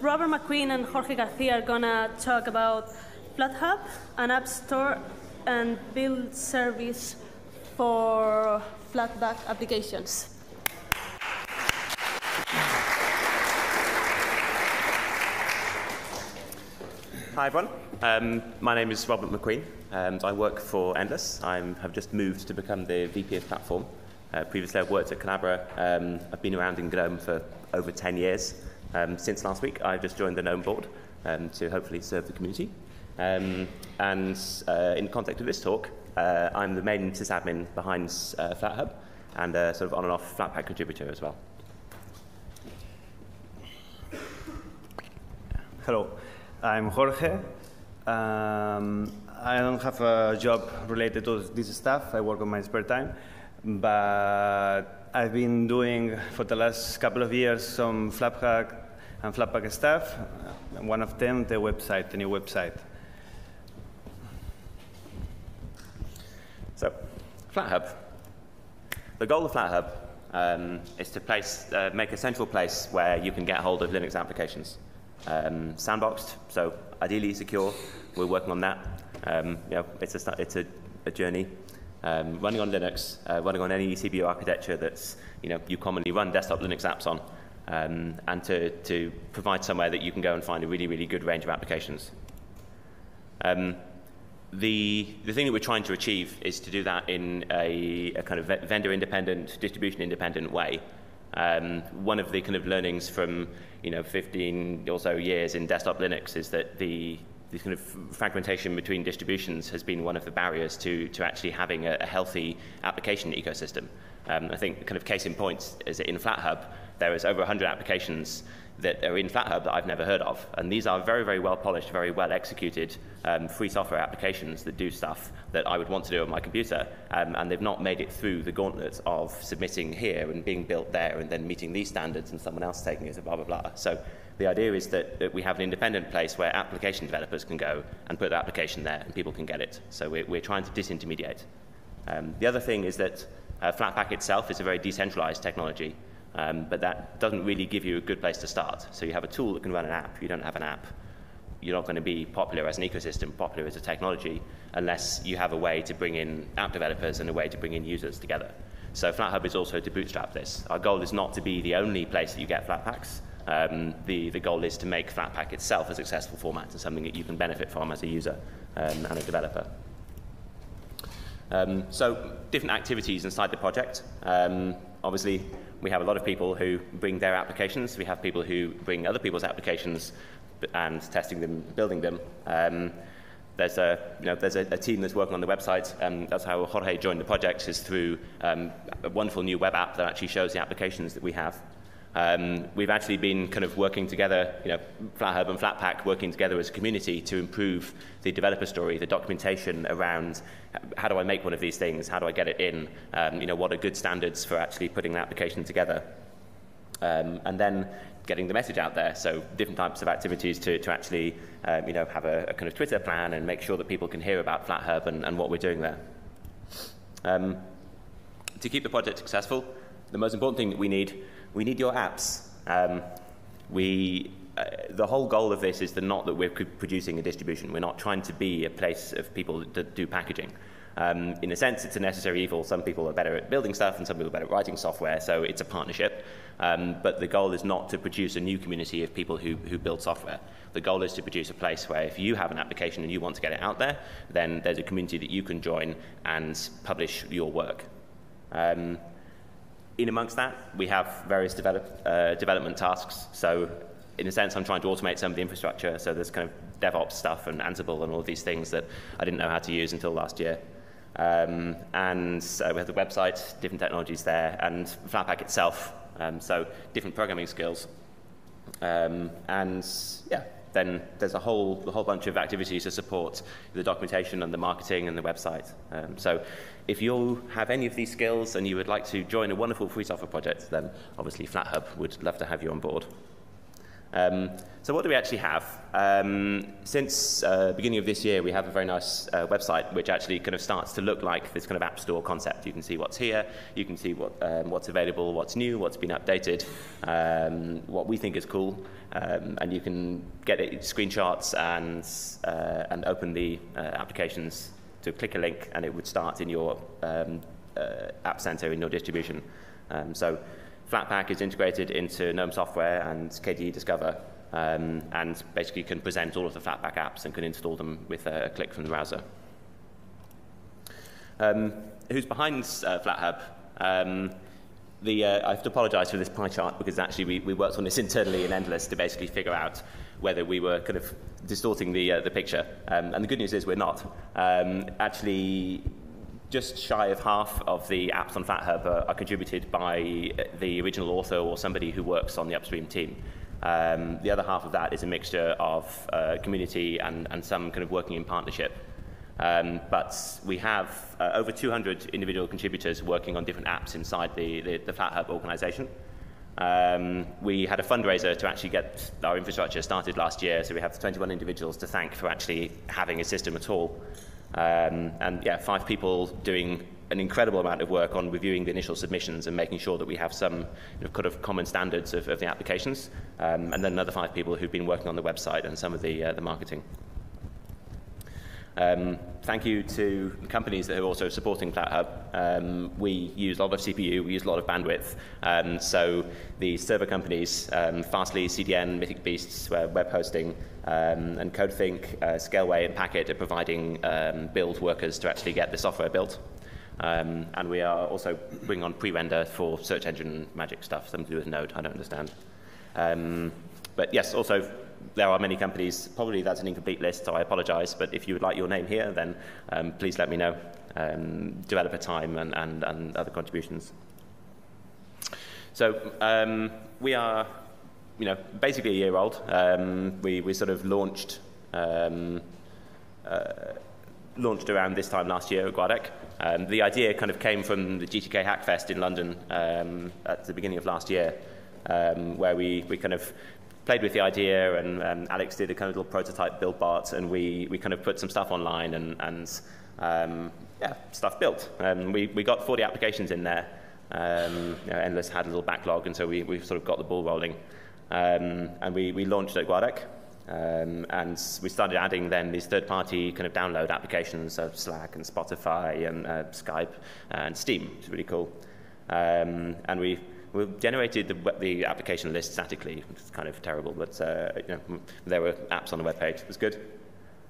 Robert McQueen and Jorge Garcia are gonna talk about FlatHub, an app store and build service for Flatpak applications. Hi everyone, um, my name is Robert McQueen and I work for Endless. I have just moved to become the VP of Platform. Uh, previously I've worked at Collabora. Um, I've been around in GNOME for over 10 years. Um, since last week I've just joined the GNOME board um, to hopefully serve the community. Um, and uh, in context of this talk, uh, I'm the main sysadmin behind uh, FlatHub and a sort of on and off Flatpak contributor as well. Hello, I'm Jorge. Um, I don't have a job related to this stuff. I work on my spare time. But I've been doing for the last couple of years some Flatpak and Flatpak stuff. One of them, the website, the new website. So, FlatHub. The goal of FlatHub um, is to place, uh, make a central place where you can get hold of Linux applications. Um, sandboxed, so ideally secure. We're working on that. Um, you know, it's a, it's a, a journey. Um, running on Linux, uh, running on any CPU architecture that's you know you commonly run desktop Linux apps on, um, and to, to provide somewhere that you can go and find a really really good range of applications. Um, the, the thing that we're trying to achieve is to do that in a, a kind of vendor independent, distribution independent way. Um, one of the kind of learnings from you know 15 or so years in desktop Linux is that the the kind of fragmentation between distributions has been one of the barriers to, to actually having a, a healthy application ecosystem. Um, I think kind of case in point is in FlatHub, there is over 100 applications that are in FlatHub that I've never heard of. And these are very, very well polished, very well executed um, free software applications that do stuff that I would want to do on my computer. Um, and they've not made it through the gauntlet of submitting here and being built there and then meeting these standards and someone else taking it, blah, blah, blah. So the idea is that, that we have an independent place where application developers can go and put the application there and people can get it. So we're, we're trying to disintermediate. Um, the other thing is that uh, Flatpak itself is a very decentralized technology. Um, but that doesn't really give you a good place to start. So you have a tool that can run an app. You don't have an app. You're not going to be popular as an ecosystem, popular as a technology, unless you have a way to bring in app developers and a way to bring in users together. So FlatHub is also to bootstrap this. Our goal is not to be the only place that you get Flatpaks. Um, the, the goal is to make Flatpak itself a successful format and something that you can benefit from as a user um, and a developer. Um, so different activities inside the project. Um, obviously, we have a lot of people who bring their applications. We have people who bring other people's applications and testing them, building them. Um, there's a, you know, there's a, a, team that's working on the website. Um, that's how Jorge joined the project, is through um, a wonderful new web app that actually shows the applications that we have. Um, we've actually been kind of working together, you know, FlatHub and Flatpak working together as a community to improve the developer story, the documentation around how do I make one of these things, how do I get it in, um, you know, what are good standards for actually putting an application together. Um, and then getting the message out there, so different types of activities to, to actually, um, you know, have a, a, kind of Twitter plan and make sure that people can hear about FlatHub and, and what we're doing there. Um, to keep the project successful, the most important thing that we need we need your apps. Um, we, uh, the whole goal of this is the not that we're producing a distribution. We're not trying to be a place of people that do packaging. Um, in a sense, it's a necessary evil. Some people are better at building stuff and some people are better at writing software, so it's a partnership. Um, but the goal is not to produce a new community of people who, who build software. The goal is to produce a place where if you have an application and you want to get it out there, then there's a community that you can join and publish your work. Um, in amongst that, we have various develop, uh, development tasks. So in a sense, I'm trying to automate some of the infrastructure. So there's kind of DevOps stuff and Ansible and all of these things that I didn't know how to use until last year. Um, and we have the website, different technologies there, and Flatpak itself. Um, so different programming skills. Um, and yeah, then there's a whole, a whole bunch of activities to support the documentation and the marketing and the website. Um, so if you have any of these skills and you would like to join a wonderful free software project, then obviously FlatHub would love to have you on board. Um, so what do we actually have? Um, since uh, beginning of this year, we have a very nice uh, website which actually kind of starts to look like this kind of app store concept. You can see what's here, you can see what, um, what's available, what's new, what's been updated, um, what we think is cool, um, and you can get it, screenshots and, uh, and open the uh, applications to click a link and it would start in your um, uh, app center in your distribution. Um, so Flatpak is integrated into GNOME software and KDE Discover um, and basically can present all of the Flatpak apps and can install them with a click from the browser. Um, who's behind uh, FlatHub? The, uh, I have to apologize for this pie chart because actually we, we worked on this internally in Endless to basically figure out whether we were kind of distorting the, uh, the picture. Um, and the good news is we're not. Um, actually, just shy of half of the apps on FlatHub are, are contributed by the original author or somebody who works on the upstream team. Um, the other half of that is a mixture of uh, community and, and some kind of working in partnership. Um, but we have uh, over 200 individual contributors working on different apps inside the, the, the FlatHub organization. Um, we had a fundraiser to actually get our infrastructure started last year, so we have 21 individuals to thank for actually having a system at all. Um, and yeah, five people doing an incredible amount of work on reviewing the initial submissions and making sure that we have some you know, kind of common standards of, of the applications, um, and then another five people who've been working on the website and some of the, uh, the marketing. Um, thank you to companies that are also supporting FlatHub. Um, we use a lot of CPU, we use a lot of bandwidth. Um, so the server companies, um, Fastly, CDN, Mythic Beasts, uh, web hosting, um, and CodeThink, uh, Scaleway, and Packet are providing um, build workers to actually get the software built. And we are also bringing on pre-render for search engine magic stuff, something to do with Node, I don't understand. But yes, also there are many companies. Probably that's an incomplete list, so I apologize. But if you would like your name here, then um, please let me know. Um, developer time and, and, and other contributions. So um, we are, you know, basically a year old. Um, we, we sort of launched um, uh, launched around this time last year at GUADEC. Um, the idea kind of came from the GTK Hackfest in London um, at the beginning of last year, um, where we, we kind of played with the idea and um, Alex did a kind of little prototype build bot and we, we kind of put some stuff online and, and um, yeah, stuff built. Um, we, we got 40 applications in there. Um, you know, Endless had a little backlog and so we, we sort of got the ball rolling. Um, and we, we launched at GUADEC. Um, and we started adding then these third-party kind of download applications of Slack and Spotify and uh, Skype and Steam, is really cool. Um, and we we generated the, the application list statically, which is kind of terrible, but uh, you know, there were apps on the web page. It was good.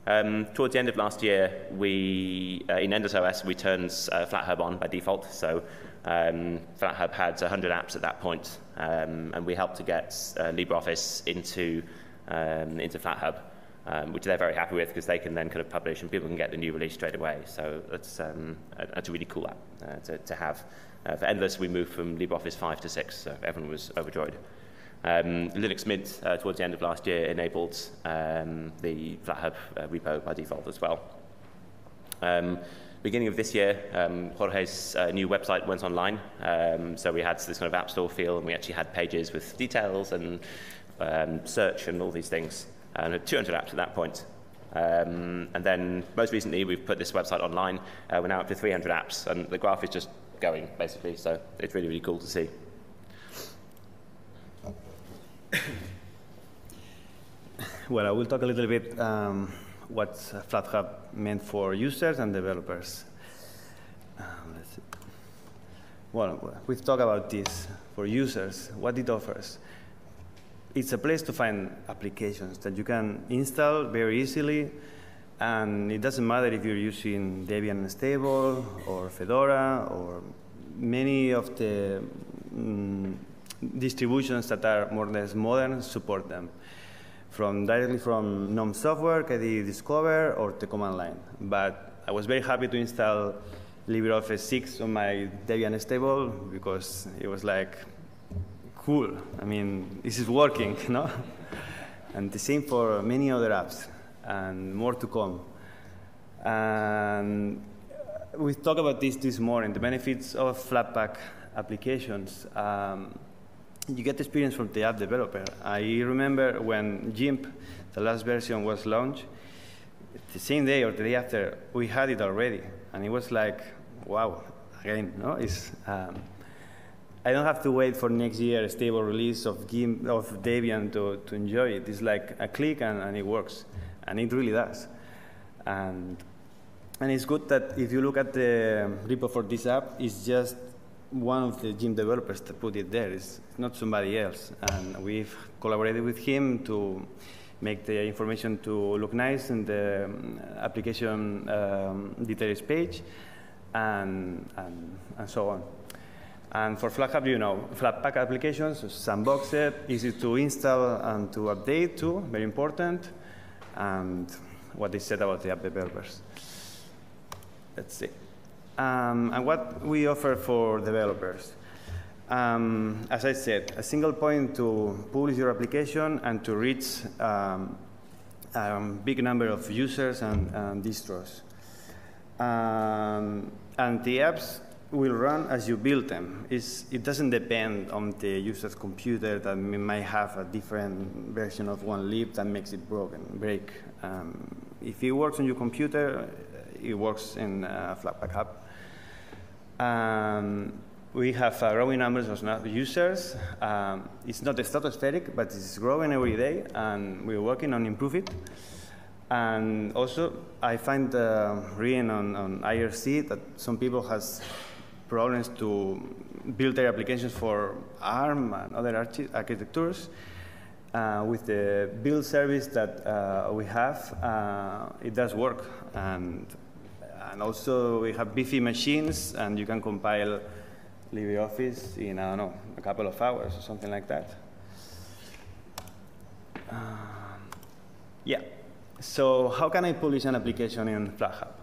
Um, towards the end of last year, we, uh, in Endless OS, we turned uh, FlatHub on by default. So um, FlatHub had 100 apps at that point, um, and we helped to get uh, LibreOffice into, um, into FlatHub, um, which they're very happy with because they can then kind of publish and people can get the new release straight away. So that's, um, that's a really cool app uh, to, to have. Uh, for Endless, we moved from LibreOffice 5 to 6, so everyone was overjoyed. Um, Linux Mint, uh, towards the end of last year, enabled um, the FlatHub uh, repo by default as well. Um, beginning of this year, um, Jorge's uh, new website went online. Um, so we had this kind of App Store feel, and we actually had pages with details and search and all these things. And had 200 apps at that point. Um, and then most recently, we've put this website online. Uh, we're now up to 300 apps, and the graph is just going, basically. So it's really, really cool to see. well, I will talk a little bit um, what FlatHub meant for users and developers. Um, well, we've talked about this for users, what it offers. It's a place to find applications that you can install very easily, and it doesn't matter if you're using Debian Stable or Fedora or many of the um, distributions that are more or less modern support them. From directly from GNOME software, KDE Discover, or the command line. But I was very happy to install LibreOffice 6 on my Debian stable because it was like, cool. I mean, this is working, no? and the same for many other apps, and more to come. And we talked about this this morning, the benefits of Flatpak applications. Um, you get experience from the app developer. I remember when GIMP, the last version, was launched, the same day or the day after, we had it already. And it was like, wow, again, no? It's, um, I don't have to wait for next year a stable release of, of Debian to, to enjoy it. It's like a click and, and it works. And it really does. And, and it's good that if you look at the repo for this app, it's just one of the GIMP developers that put it there. It's not somebody else. And we've collaborated with him to make the information to look nice in the um, application um, details page, and, and, and so on. And for FlatHub, you know, Flatpak applications, sandboxed, easy to install and to update too, very important. And what they said about the app developers. Let's see. Um, and what we offer for developers. Um, as I said, a single point to publish your application and to reach um, a big number of users and, and distros. Um, and the apps will run as you build them. It's, it doesn't depend on the user's computer that might have a different version of one that makes it broken, break. Um, if it works on your computer, it works in uh, Flatpak app. Um, we have uh, growing numbers of users. Um, it's not stratospheric, but it's growing every day, and we're working on improve it. And also, I find uh, reading on, on IRC that some people has problems to build their applications for ARM and other architectures. Uh, with the build service that uh, we have, uh, it does work. And, and also, we have beefy machines, and you can compile LibreOffice in, I don't know, a couple of hours or something like that. Um, yeah. So how can I publish an application in FlatHub?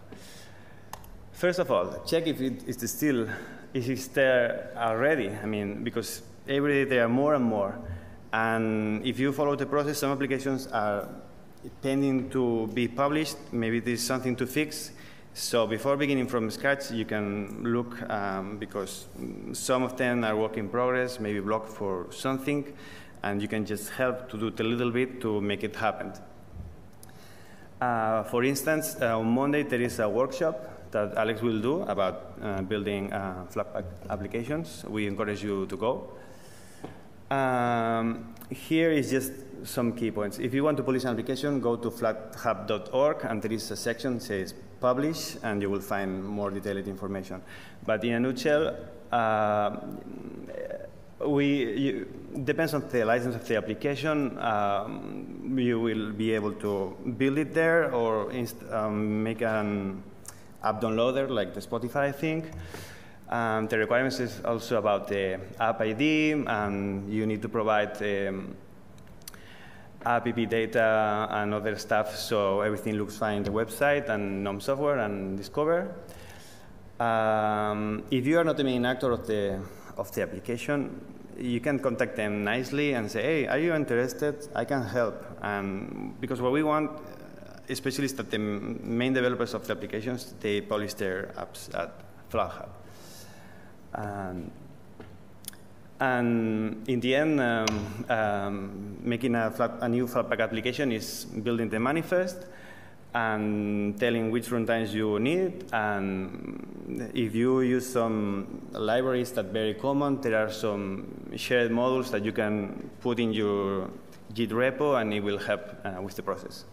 First of all, check if it is still, if it's there already. I mean, because every day there are more and more. And if you follow the process, some applications are pending to be published. Maybe there's something to fix. So before beginning from scratch, you can look um, because some of them are work in progress, maybe blocked for something, and you can just help to do it a little bit to make it happen. Uh, for instance, uh, on Monday there is a workshop that Alex will do about uh, building uh, Flatpak applications. We encourage you to go. Um, here is just some key points. If you want to publish an application, go to flathub.org, and there is a section that says publish, and you will find more detailed information. But in a nutshell, uh, we you, depends on the license of the application. Um, you will be able to build it there or um, make an app downloader like the Spotify, I think. Um, the requirements is also about the app ID, and you need to provide um, app data and other stuff, so everything looks fine in the website and GNOME software and Discover. Um, if you are not the main actor of the of the application, you can contact them nicely and say, "Hey, are you interested? I can help." And because what we want, especially, that the main developers of the applications they publish their apps at FlatHub. And and in the end, um, um, making a, flat, a, new Flatpak application is building the manifest and telling which runtimes you need. And if you use some libraries that are very common, there are some shared modules that you can put in your Git repo, and it will help uh, with the process.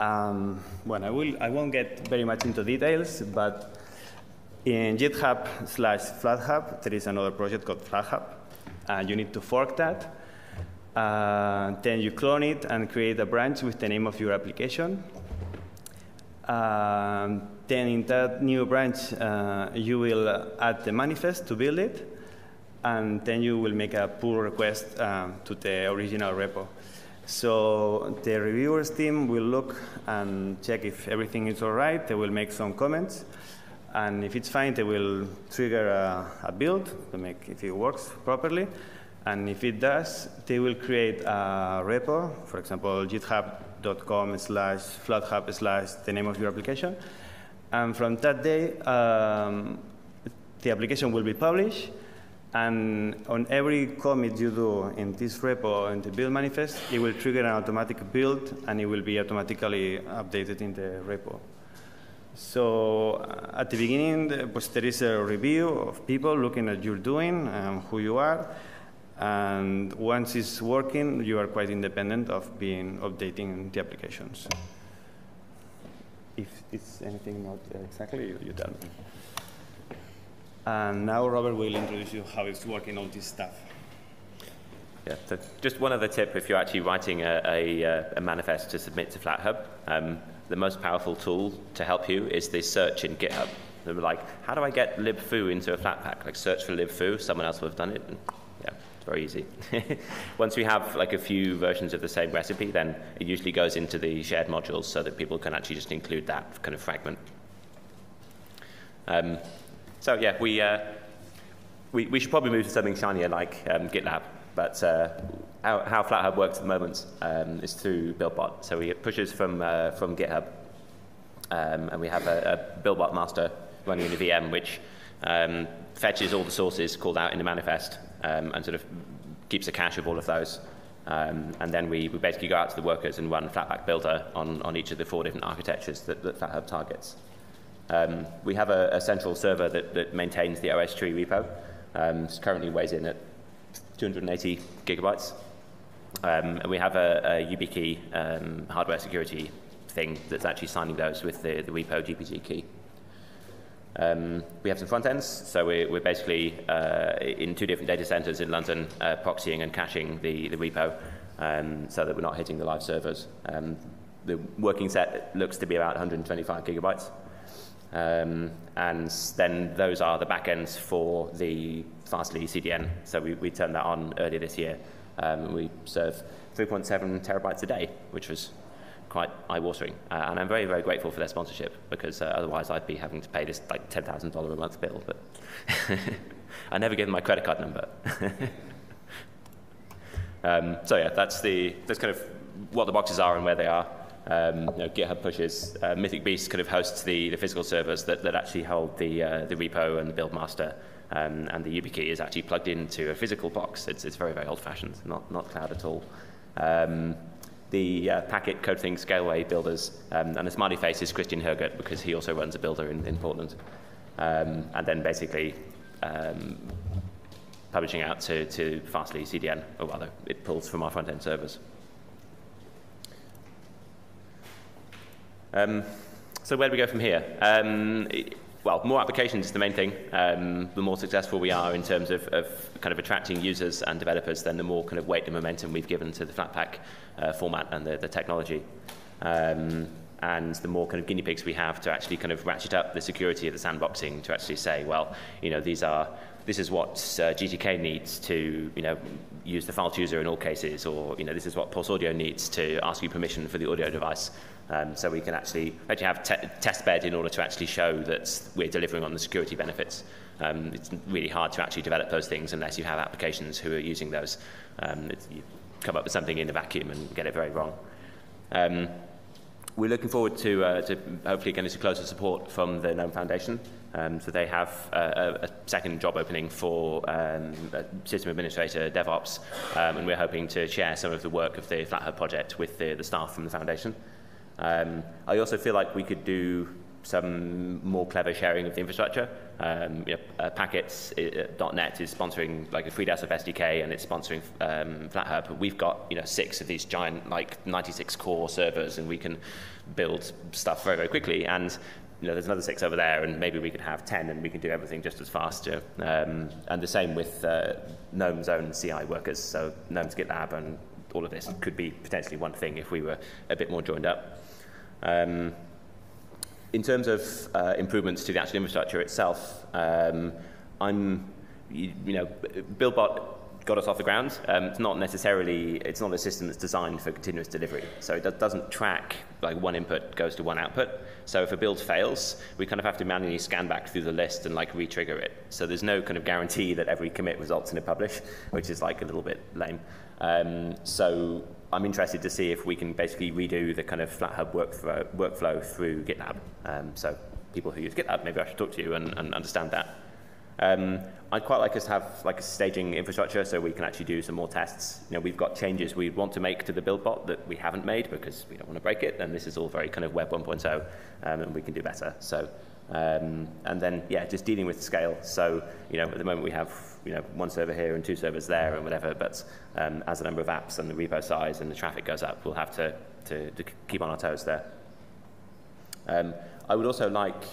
Um, well, I, will, I won't get very much into details, but in GitHub slash FlatHub, there is another project called FlatHub. and you need to fork that. Uh, then you clone it and create a branch with the name of your application. Uh, then in that new branch, uh, you will add the manifest to build it. And then you will make a pull request um, to the original repo. So the reviewers team will look and check if everything is all right. They will make some comments. And if it's fine, they will trigger a, a, build to make if it works properly. And if it does, they will create a repo, for example, github.com slash flathub slash the name of your application. And from that day, um, the application will be published. And on every commit you do in this repo in the build manifest, it will trigger an automatic build and it will be automatically updated in the repo. So uh, at the beginning, there is a review of people looking at you're doing and who you are. And once it's working, you are quite independent of being updating the applications. If it's anything not exactly, you, you tell me. And now Robert will introduce you how it's working on this stuff. Yeah, so just one other tip if you're actually writing a, a, a manifest to submit to FlatHub, um, the most powerful tool to help you is the search in GitHub. They're like, how do I get libfoo into a Flatpak? Like search for libfoo, someone else will have done it. And yeah, it's very easy. Once we have like a few versions of the same recipe, then it usually goes into the shared modules so that people can actually just include that kind of fragment. Um, so yeah, we, uh, we, we should probably move to something shinier like um, GitLab. But uh, how, how, FlatHub works at the moment um, is through BuildBot. So we get pushes from, uh, from GitHub. Um, and we have a, a, BuildBot master running in a VM, which um, fetches all the sources called out in the manifest um, and sort of keeps a cache of all of those. Um, and then we, we basically go out to the workers and run Flatpak Builder on, on each of the four different architectures that, that FlatHub targets. Um, we have a, a, central server that, that, maintains the OS tree repo. Um, it currently weighs in at 280 gigabytes. Um, and we have a, a YubiKey um, hardware security thing that's actually signing those with the, the repo GPG key. Um, we have some front ends, so we're, we're basically uh, in two different data centers in London, uh, proxying and caching the, the repo um, so that we're not hitting the live servers. The working set looks to be about 125 gigabytes. Um, and then those are the backends for the Fastly CDN. So we, we turned that on earlier this year. Um, we serve 3.7 terabytes a day, which was quite eye-watering. Uh, and I'm very, very grateful for their sponsorship because uh, otherwise I'd be having to pay this like $10,000 a month bill. But I never gave them my credit card number. um, so yeah, that's, the, that's kind of what the boxes are and where they are. Um, you know, GitHub pushes. Uh, Mythic Beast kind of hosts the, the physical servers that, that actually hold the, uh, the repo and the build master. Um, and the YubiKey is actually plugged into a physical box. It's, it's very, very old-fashioned, not, not cloud at all. Um, the uh, Packet Codethink Scaleway builders, um, and the smiley face is Christian Hergert because he also runs a builder in, in Portland. Um, and then basically um, publishing out to, to Fastly CDN, or rather, it pulls from our front-end servers. Um, so where do we go from here? Um, well, more applications is the main thing. Um, the more successful we are in terms of, of, kind of attracting users and developers, then the more kind of weight and momentum we've given to the Flatpak uh, format and the, the technology. Um, and the more kind of guinea pigs we have to actually kind of ratchet up the security of the sandboxing to actually say, well, you know, these are this is what uh, GTK needs to, you know, use the file chooser in all cases, or you know, this is what Pulse Audio needs to ask you permission for the audio device. Um, so we can actually, actually have te test bed in order to actually show that we're delivering on the security benefits. Um, it's really hard to actually develop those things unless you have applications who are using those. Um, you come up with something in a vacuum and get it very wrong. Um, we're looking forward to, uh, to hopefully getting some closer support from the GNOME Foundation. Um, so they have a, a, second job opening for um, system administrator, DevOps, um, and we're hoping to share some of the work of the FlatHub project with the, the staff from the foundation. Um, I also feel like we could do some more clever sharing of the infrastructure. Um, you know, uh, Packets.net uh, is sponsoring like a FreeDSF SDK and it's sponsoring um, FlatHub. We've got you know six of these giant like 96 core servers and we can build stuff very very quickly. And you know, there's another six over there, and maybe we could have 10 and we can do everything just as fast. Um, and the same with uh, GNOME's own CI workers. So GNOME's GitLab and all of this could be potentially one thing if we were a bit more joined up. Um, in terms of uh, improvements to the actual infrastructure itself, um, I'm, you, you, know, BuildBot got us off the ground. Um, it's not necessarily, it's not a system that's designed for continuous delivery. So it doesn't track like one input goes to one output. So if a build fails, we kind of have to manually scan back through the list and like re-trigger it. So there's no kind of guarantee that every commit results in a publish, which is like a little bit lame. Um, so I'm interested to see if we can basically redo the kind of FlatHub workflow, workflow through GitLab. Um, so people who use GitLab, maybe I should talk to you and, and understand that. Um, I'd quite like us to have like a staging infrastructure so we can actually do some more tests. You know, we've got changes we want to make to the build bot that we haven't made because we don't want to break it, and this is all very kind of Web 1.0, um, and we can do better. So, um, and then yeah, just dealing with scale. So, you know, at the moment we have you know one server here and two servers there and whatever, but um, as the number of apps and the repo size and the traffic goes up, we'll have to to, to keep on our toes there. Um, I would also like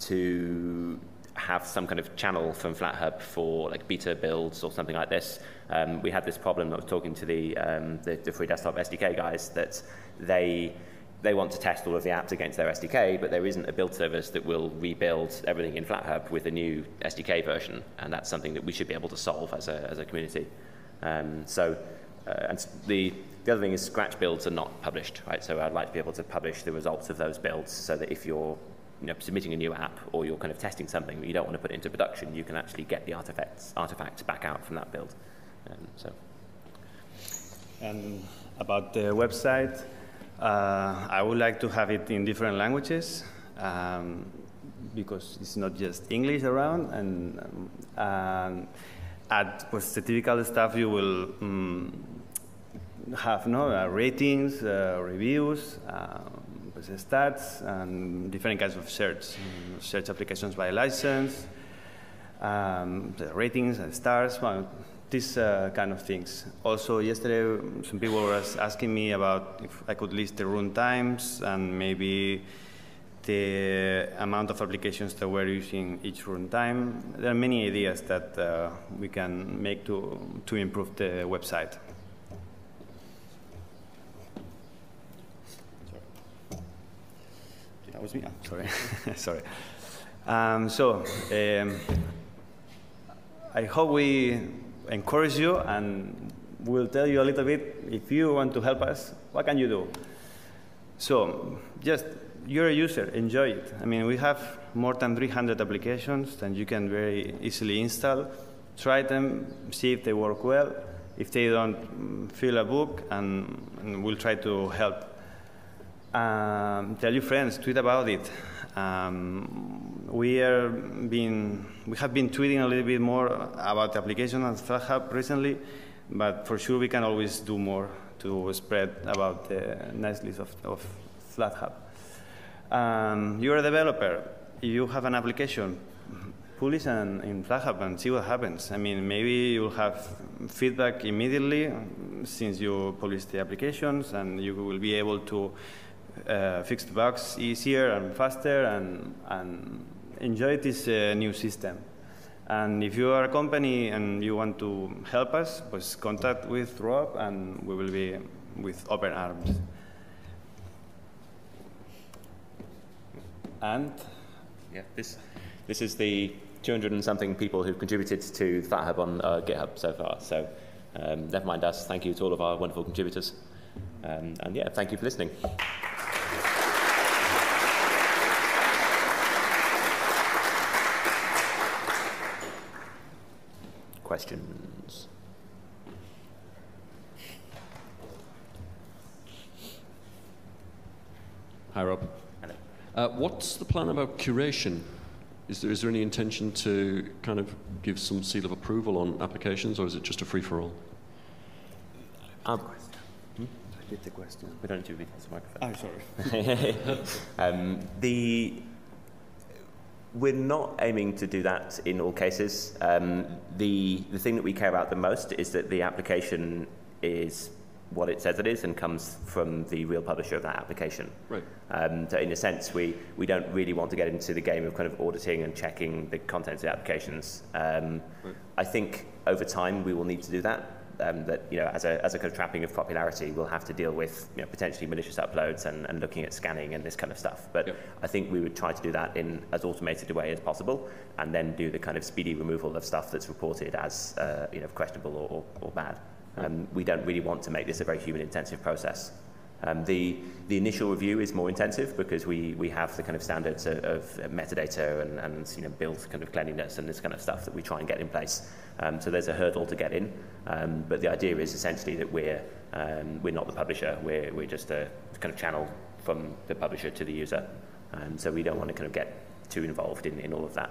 to have some kind of channel from FlatHub for like beta builds or something like this. Um, we had this problem. I was talking to the, um, the, the free desktop SDK guys that they they want to test all of the apps against their SDK, but there isn't a build service that will rebuild everything in FlatHub with a new SDK version, and that's something that we should be able to solve as a, as a community. Um, so, uh, and the, the other thing is Scratch builds are not published, right? So I'd like to be able to publish the results of those builds so that if you're you know, submitting a new app or you're kind of testing something but you don't want to put into production, you can actually get the artifacts, artifacts back out from that build. Um, so. And about the website, uh, I would like to have it in different languages um, because it's not just English around. And um, at pues, typical stuff, you will um, have no uh, ratings, uh, reviews. Um, stats and different kinds of search, mm, search applications by license, um, ratings and stars, well, these uh, kind of things. Also, yesterday, some people were asking me about if I could list the run times and maybe the amount of applications that we're using each runtime. There are many ideas that uh, we can make to, to improve the website. That was me. Oh, sorry. sorry. Um, so um, I hope we encourage you and we'll tell you a little bit if you want to help us, what can you do? So just you're a user, enjoy it. I mean, we have more than 300 applications and you can very easily install. Try them, see if they work well. If they don't, fill a book and, and we'll try to help um, tell your friends, tweet about it. Um, we are we have been tweeting a little bit more about the application on FlatHub recently, but for sure we can always do more to spread about the nice list of, of. Um, you're a developer. You have an application. Publish an, in FlatHub and see what happens. I mean, maybe you'll have feedback immediately since you publish the applications, and you will be able to uh, fix the bugs easier and faster and, and enjoy this uh, new system. And if you are a company and you want to help us, pues contact with Rob and we will be with open arms. And yeah, this this is the 200 and something people who've contributed to FlatHub on uh, GitHub so far. So um, never mind us. Thank you to all of our wonderful contributors. Um, and yeah, thank you for listening. Questions? Hi, Rob. Hello. Uh, what's the plan about curation? Is there, is there any intention to kind of give some seal of approval on applications, or is it just a free-for-all? Um, hmm? I did the question. We don't do videos microphone. Oh, sorry. um, the we're not aiming to do that in all cases. Um, the, the thing that we care about the most is that the application is what it says it is and comes from the real publisher of that application. Right. Um, so in a sense, we, we don't really want to get into the game of kind of auditing and checking the contents of the applications. Um, right. I think over time we will need to do that um, that you know, as a, as a kind of trapping of popularity, we'll have to deal with you know, potentially malicious uploads and, and looking at scanning and this kind of stuff. But yep. I think we would try to do that in as automated a way as possible, and then do the kind of speedy removal of stuff that's reported as uh, you know, questionable or, or, or bad. Um, we don't really want to make this a very human-intensive process. Um, the, the initial review is more intensive because we, we have the kind of standards of, of metadata and, and you know, build kind of cleanliness and this kind of stuff that we try and get in place. Um, so there's a hurdle to get in, um, but the idea is essentially that we're, um, we're not the publisher, we're, we're just a kind of channel from the publisher to the user. Um, so we don't want to kind of get too involved in, in all of that.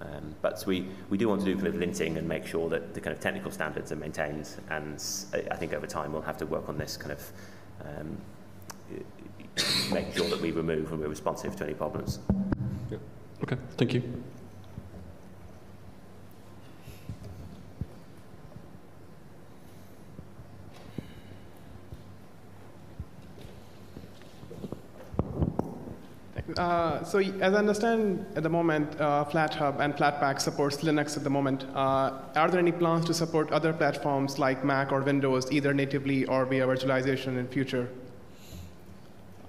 Um, but we, we do want to do kind of linting and make sure that the kind of technical standards are maintained. And I, I think over time we'll have to work on this kind of um, making sure that we remove and we're responsive to any problems. Okay, thank you. Uh, so as I understand at the moment, uh, FlatHub and Flatpak supports Linux at the moment. Uh, are there any plans to support other platforms like Mac or Windows, either natively or via virtualization in future?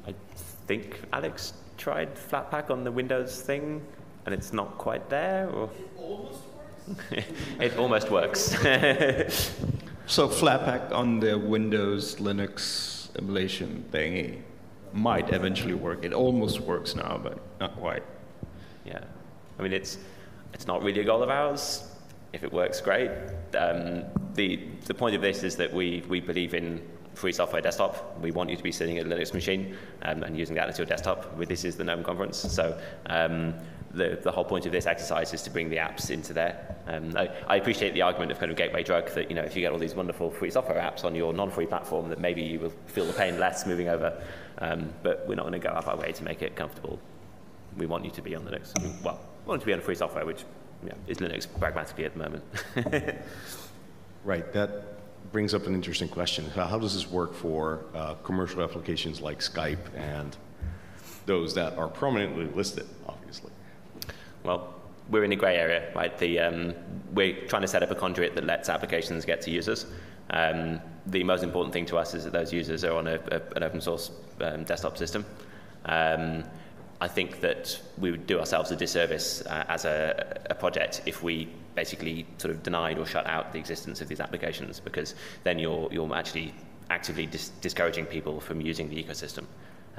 I think Alex tried Flatpak on the Windows thing, and it's not quite there, or? It almost works. it almost works. so Flatpak on the Windows Linux emulation thingy might eventually work. It almost works now, but not quite. Yeah. I mean, it's, it's not really a goal of ours. If it works, great. Um, the, the point of this is that we, we believe in free software desktop. We want you to be sitting at a Linux machine um, and using that as your desktop. This is the GNOME conference. So um, the, the whole point of this exercise is to bring the apps into there. Um, I, I, appreciate the argument of kind of gateway drug that you know if you get all these wonderful free software apps on your non-free platform, that maybe you will feel the pain less moving over. Um, but we're not going to go out our way to make it comfortable. We want you to be on Linux. Well, we want you to be on free software, which yeah, is Linux pragmatically at the moment. right. That brings up an interesting question. How does this work for uh, commercial applications like Skype and those that are prominently listed? Well, we're in a grey area, right? The, um, we're trying to set up a conduit that lets applications get to users. Um, the most important thing to us is that those users are on a, a, an open source um, desktop system. Um, I think that we would do ourselves a disservice uh, as a, a, project if we basically sort of denied or shut out the existence of these applications because then you're, you're actually actively dis discouraging people from using the ecosystem.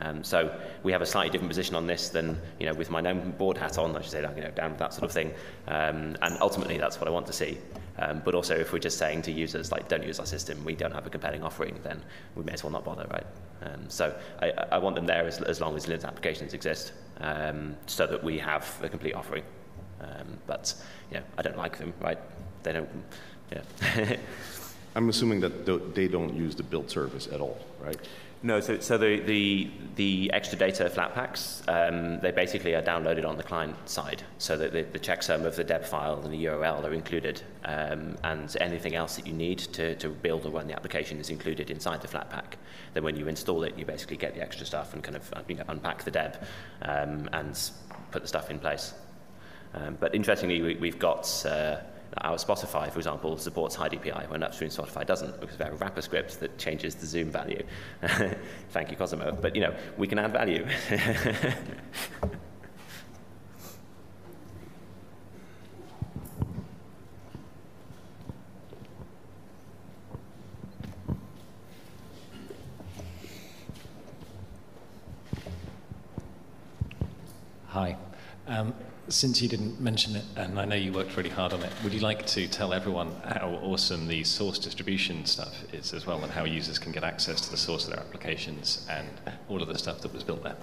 Um, so we have a slightly different position on this than, you know, with my own board hat on, I should say, you know, down with that sort of thing. Um, and ultimately, that's what I want to see. Um, but also, if we're just saying to users, like, don't use our system, we don't have a compelling offering, then we may as well not bother, right? Um, so I, I want them there as, as long as Linux applications exist, um, so that we have a complete offering. Um, but, you know, I don't like them, right? They don't, yeah. I'm assuming that they don't use the build service at all, right? No, so, so the, the, the extra data Flatpaks, um, they basically are downloaded on the client side, so that the, the checksum of the deb file and the URL are included, um, and anything else that you need to, to build or run the application is included inside the Flatpak. Then when you install it, you basically get the extra stuff and kind of you know, unpack the deb um, and put the stuff in place. Um, but interestingly, we, we've got uh, our Spotify, for example, supports high DPI when upstream Spotify doesn't because we have wrapper script that changes the zoom value. Thank you, Cosimo. But, you know, we can add value. Hi. Um, since you didn't mention it, and I know you worked really hard on it, would you like to tell everyone how awesome the source distribution stuff is as well, and how users can get access to the source of their applications and all of the stuff that was built there?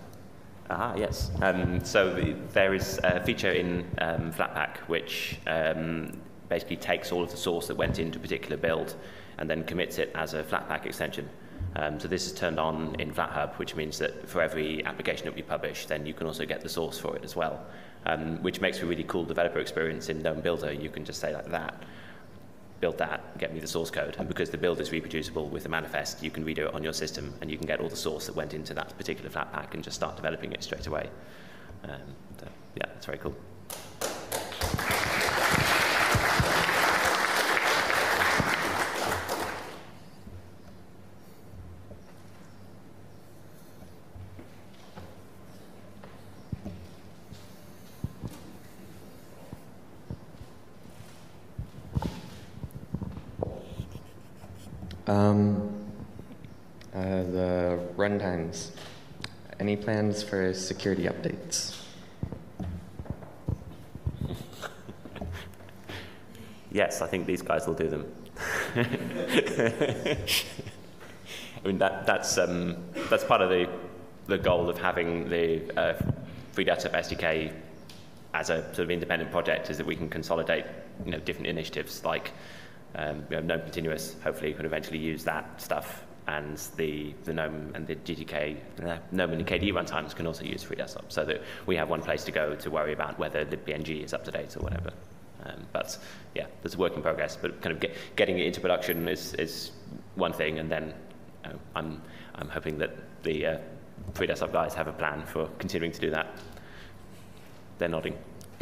Ah, yes. Um, so the, there is a feature in um, Flatpak which um, basically takes all of the source that went into a particular build and then commits it as a Flatpak extension. Um, so this is turned on in FlatHub, which means that for every application that we publish, then you can also get the source for it as well um, which makes for a really cool developer experience in Gnome Builder. You can just say like that, build that, get me the source code. And because the build is reproducible with the manifest, you can redo it on your system and you can get all the source that went into that particular Flatpak and just start developing it straight away. Um, so, yeah, it's very cool. For security updates? yes, I think these guys will do them. I mean, that, that's, um, that's part of the, the goal of having the uh, Free Desktop SDK as a sort of independent project is that we can consolidate, you know, different initiatives like um, you know, GNOME Continuous. Hopefully, can eventually use that stuff, and the the GNOME and the GTK, uh, GNOME and the KDE runtimes can also use Free Desktop, so that we have one place to go to worry about whether the PNG is up to date or whatever. Um, but yeah, there's a work in progress. But kind of get, getting it into production is is one thing, and then uh, I'm I'm hoping that the uh, Free Desktop guys have a plan for continuing to do that. They're nodding.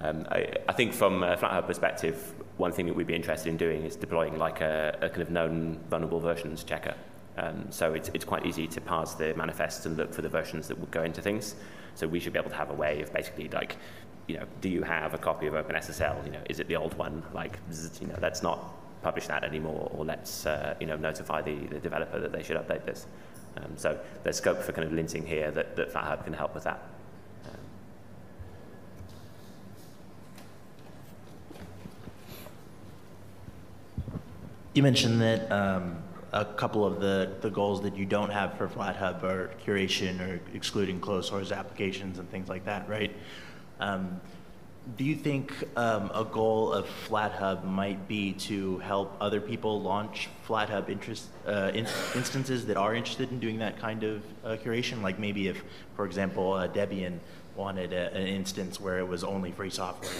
um, I, I, think from a FlatHub perspective, one thing that we'd be interested in doing is deploying like a, a kind of known vulnerable versions checker. Um, so it's, it's quite easy to parse the manifest and look for the versions that would go into things. So we should be able to have a way of basically like, you know, do you have a copy of OpenSSL? You know, is it the old one? Like, you know, let's not publish that anymore, or let's, uh, you know, notify the, the developer that they should update this. Um, so there's scope for kind of linting here that, that FlatHub can help with that. You mentioned that um, a couple of the, the goals that you don't have for FlatHub are curation or excluding closed source applications and things like that, right? Um, do you think um, a goal of FlatHub might be to help other people launch FlatHub interest, uh, in instances that are interested in doing that kind of uh, curation? Like maybe if, for example, uh, Debian wanted a, an instance where it was only free software.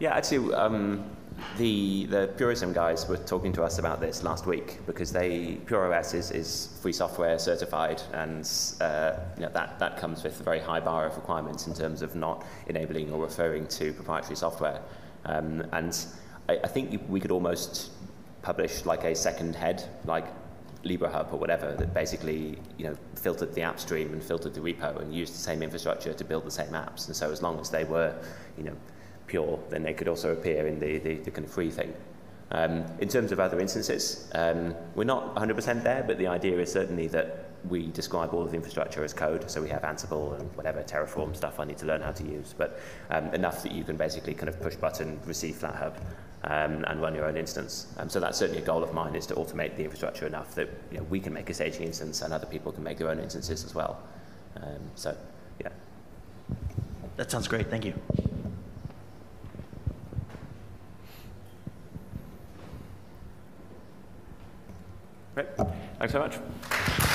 Yeah, actually, um, the, the Purism guys were talking to us about this last week because they PureOS is, is free software certified and uh, you know, that, that comes with a very high bar of requirements in terms of not enabling or referring to proprietary software. Um, and I, I think we could almost publish like a second head, like LibreHub or whatever, that basically you know, filtered the app stream and filtered the repo and used the same infrastructure to build the same apps. And so as long as they were you know, pure, then they could also appear in the, the, the kind of free thing. Um, in terms of other instances, um, we're not 100% there, but the idea is certainly that we describe all of the infrastructure as code, so we have Ansible and whatever Terraform stuff I need to learn how to use, but um, enough that you can basically kind of push button, receive FlatHub, um, and run your own instance. Um, so that's certainly a goal of mine is to automate the infrastructure enough that you know, we can make a staging instance and other people can make their own instances as well. Um, so, yeah. That sounds great. Thank you. Great. Thanks so much.